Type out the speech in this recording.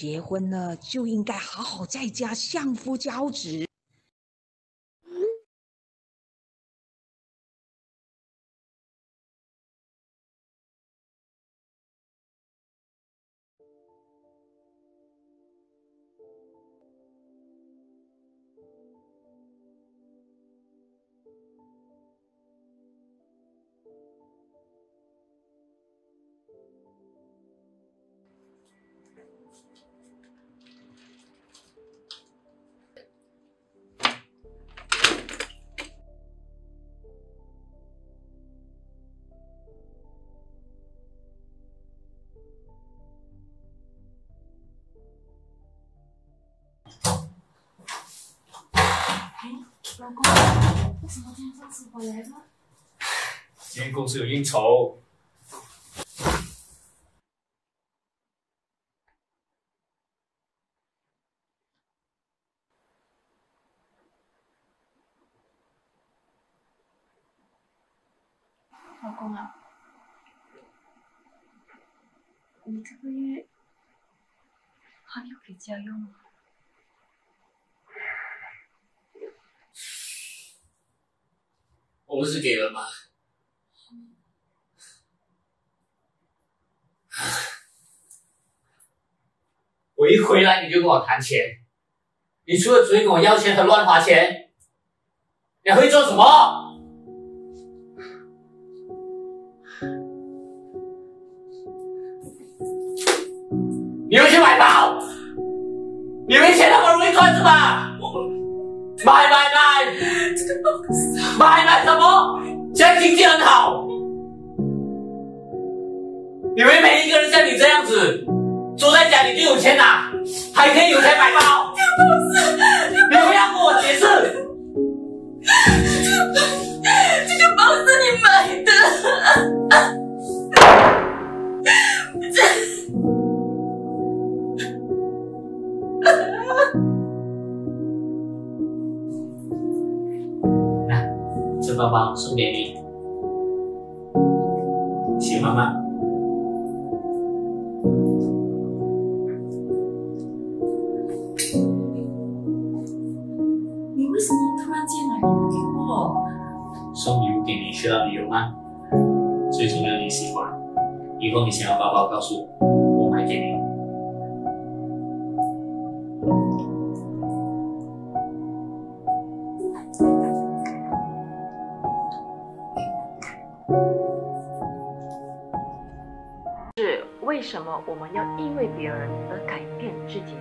结婚了就应该好好在家相夫教子。老公，为什么今天这样子回来呢？今天公司有应酬。老公啊，你这个月还要给家用吗？不是给了吗？我一回来你就跟我谈钱，你除了只会跟我要钱和乱花钱，你还会做什么？你会去买包？你没钱那么容易赚是吧？买买买！买买什么？现在经济很好，以为每一个人像你这样子住在家里就有钱拿，还可以有钱买包？你不要包包送给你，喜欢吗？你为什么突然间买礼物给我？送礼物给你需要理由吗？最重要你喜欢，以后你想要包包告诉我，我买给你。为什么我们要因为别人而改变自己？